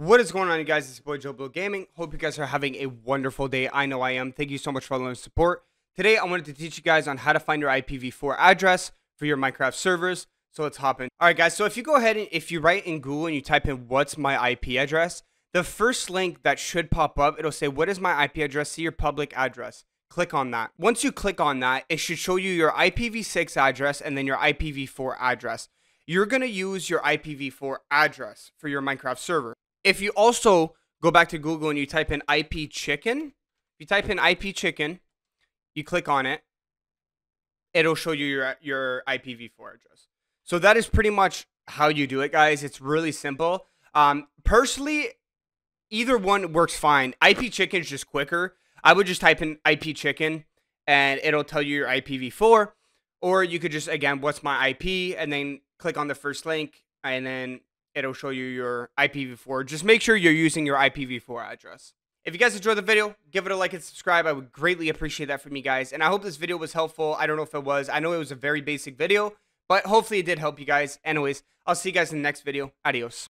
What is going on, you guys? It's your boy Joe Blow Gaming. Hope you guys are having a wonderful day. I know I am. Thank you so much for all the support. Today, I wanted to teach you guys on how to find your IPv4 address for your Minecraft servers. So let's hop in. All right, guys. So if you go ahead and if you write in Google and you type in what's my IP address, the first link that should pop up, it'll say, what is my IP address? See your public address. Click on that. Once you click on that, it should show you your IPv6 address and then your IPv4 address. You're going to use your IPv4 address for your Minecraft server. If you also go back to Google and you type in IP chicken, you type in IP chicken, you click on it, it'll show you your your IPv4 address. So that is pretty much how you do it, guys. It's really simple. Um, personally, either one works fine. IP chicken is just quicker. I would just type in IP chicken and it'll tell you your IPv4. Or you could just again, what's my IP, and then click on the first link, and then it'll show you your IPv4. Just make sure you're using your IPv4 address. If you guys enjoyed the video, give it a like and subscribe. I would greatly appreciate that from you guys. And I hope this video was helpful. I don't know if it was. I know it was a very basic video, but hopefully it did help you guys. Anyways, I'll see you guys in the next video. Adios.